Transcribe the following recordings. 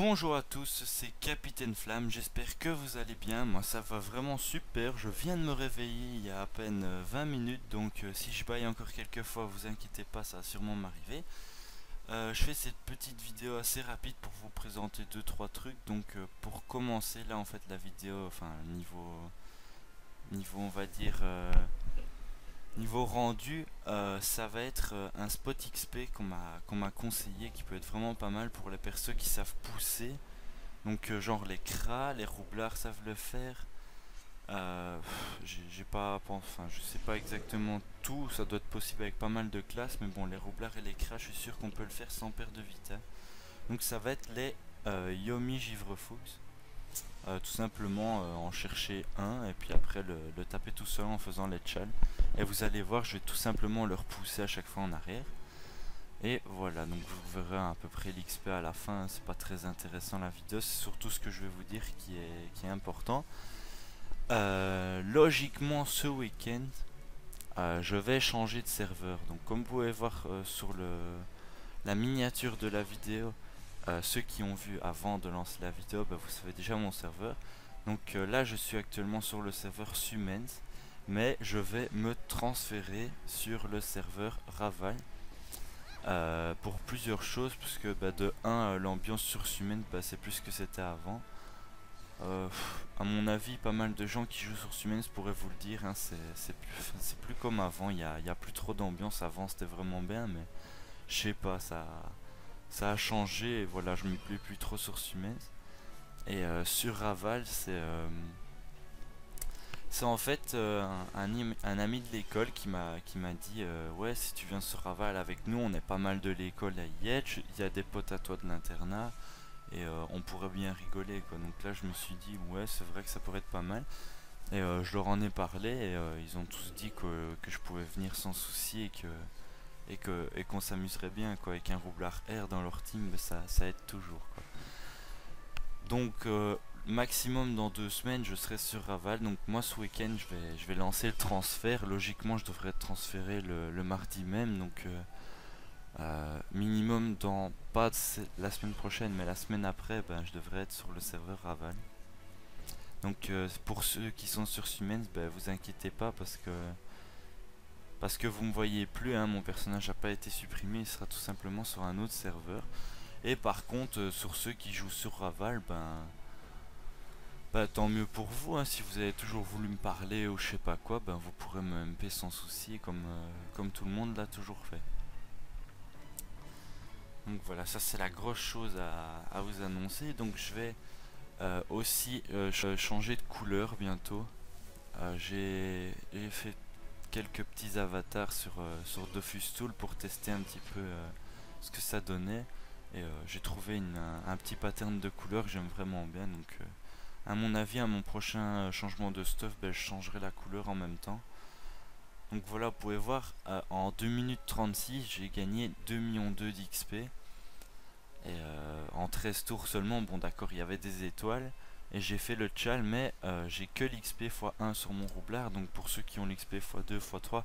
Bonjour à tous, c'est Capitaine Flamme, j'espère que vous allez bien, moi ça va vraiment super, je viens de me réveiller il y a à peine 20 euh, minutes, donc euh, si je baille encore quelques fois, vous inquiétez pas, ça va sûrement m'arriver. Euh, je fais cette petite vidéo assez rapide pour vous présenter 2-3 trucs, donc pour commencer, là en fait la vidéo, enfin niveau, niveau on va dire Niveau rendu, euh, ça va être euh, un spot XP qu'on m'a conseillé, qui peut être vraiment pas mal pour les personnes qui savent pousser. Donc euh, genre les cras, les roublards savent le faire. J'ai pas, enfin je sais pas exactement tout, ça doit être possible avec pas mal de classes, mais bon les roublards et les cras, je suis sûr qu'on peut le faire sans perdre de vitesse. Donc ça va être les Yomi Givrefox. Euh, tout simplement euh, en chercher un et puis après le, taper tout seul en faisant les et vous allez voir je vais tout simplement le repousser à chaque fois en arrière. Et voilà donc vous verrez à peu près l'XP à la fin c'est pas très intéressant la vidéo. C'est surtout ce que je vais vous dire qui est, qui est important. Euh, logiquement ce week-end je vais changer de serveur. Donc comme vous pouvez voir sur le la miniature de la vidéo euh, ceux qui ont vu avant de lancer la vidéo, bah, vous savez déjà mon serveur. Donc euh, là, je suis actuellement sur le serveur Sumens, mais je vais me transférer sur le serveur Raval. Euh, pour plusieurs choses, puisque bah, de 1, l'ambiance sur Sumens, bah, c'est plus que c'était avant. à mon avis, pas mal de gens qui jouent sur Sumens pourraient vous le dire, hein, c'est plus, plus, comme avant, il n'y a, a, plus trop d'ambiance, avant c'était vraiment bien, mais je sais pas, ça ça a changé et voilà je me plais plus trop sur Sumez et euh, sur Raval c'est euh, c'est en fait euh, un, ami de l'école qui m'a qui m'a dit ouais si tu viens sur Raval avec nous on est pas mal de l'école à Yetch il y a des potes à toi de l'internat et on pourrait bien rigoler quoi. Donc là je me suis dit ouais c'est vrai que ça pourrait être pas mal. Et je leur en ai parlé et ils ont tous dit que, que je pouvais venir sans souci et que et que et qu'on s'amuserait bien quoi avec un roublard R dans leur team ça, ça aide toujours quoi. donc euh, maximum dans deux semaines je serai sur Raval. Donc moi ce week-end je vais je vais lancer le transfert. Logiquement je devrais être transféré le, mardi même. Donc euh, euh, minimum dans pas la semaine prochaine mais la semaine après ben, je devrais être sur le serveur Raval. Donc pour ceux qui sont sur Siemens ben, vous inquiétez pas parce que parce que vous me voyez plus, hein, mon personnage n'a pas été supprimé, il sera tout simplement sur un autre serveur. Et par contre, euh, sur ceux qui jouent sur Raval, ben, ben tant mieux pour vous. Hein, si vous avez toujours voulu me parler ou je sais pas quoi, ben vous pourrez me MP sans souci, comme, euh, comme tout le monde l'a toujours fait. Donc voilà, ça c'est la grosse chose à, vous annoncer. Donc je vais euh, aussi changer de couleur bientôt. J'ai fait quelques petits avatars sur, euh, sur Dofus Tool pour tester un petit peu euh, ce que ça donnait. Et euh, j'ai trouvé un, petit pattern de couleur que j'aime vraiment bien. Donc à mon avis, à mon prochain changement de stuff, ben, je changerai la couleur en même temps. Donc voilà, vous pouvez voir, en 2 minutes 36, j'ai gagné 2 millions d'XP. Et en 13 tours seulement, bon d'accord, il y avait des étoiles et j'ai fait le chal mais euh, j'ai que l'XP x1 sur mon roublard. Donc pour ceux qui ont l'XP x2 x3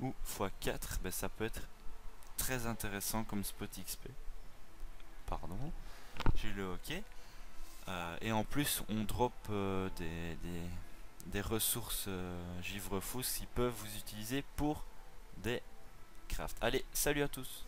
ou x4 ben, ça peut être très intéressant comme spot XP pardon. J'ai le ok euh, et en plus on drop euh, des, ressources givre fous qui peuvent vous utiliser pour des crafts. Allez salut à tous